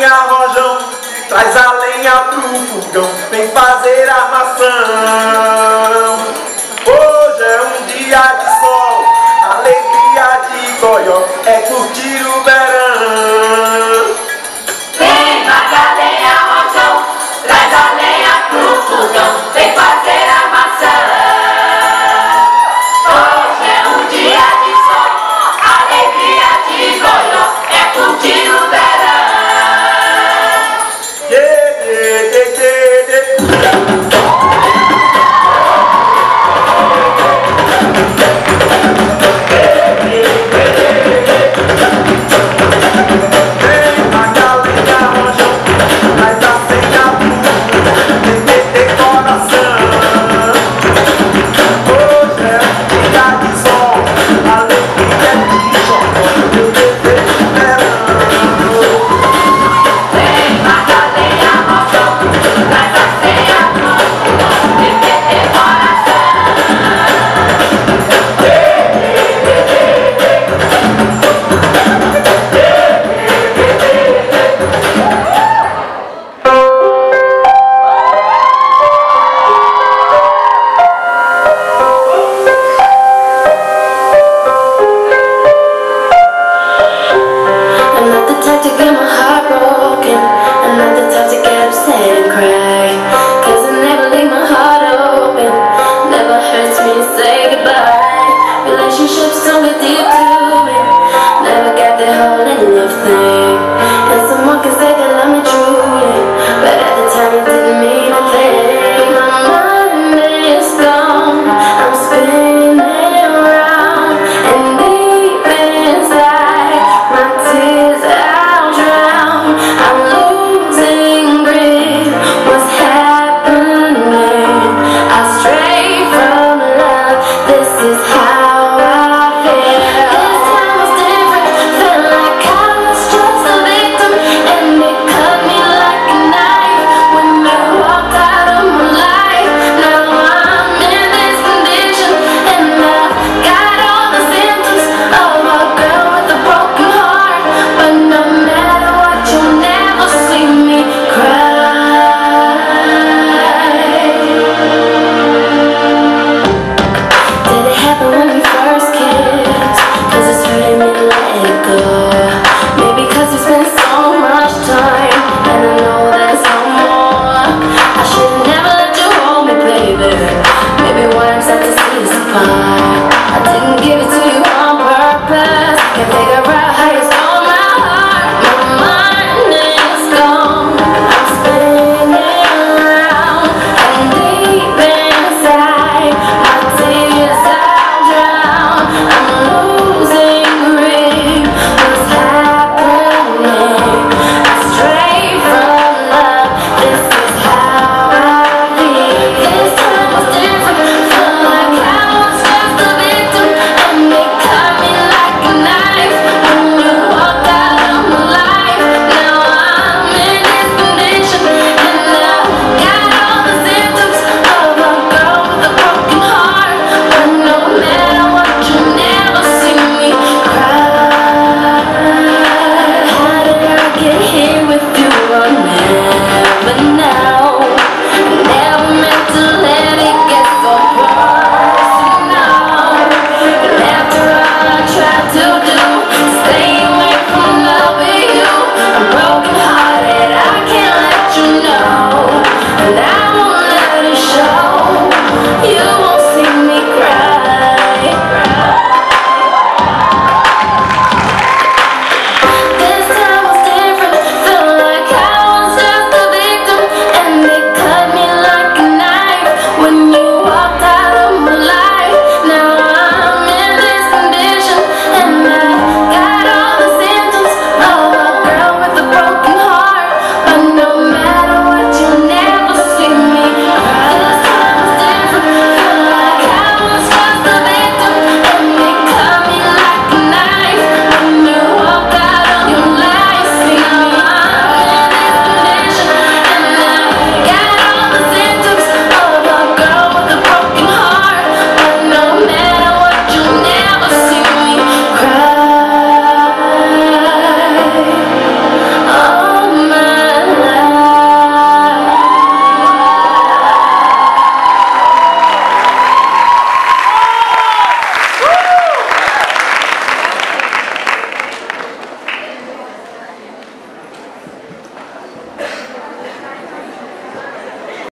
lenha, rojão, traz a lenha pro fogão, vem fazer armação. is how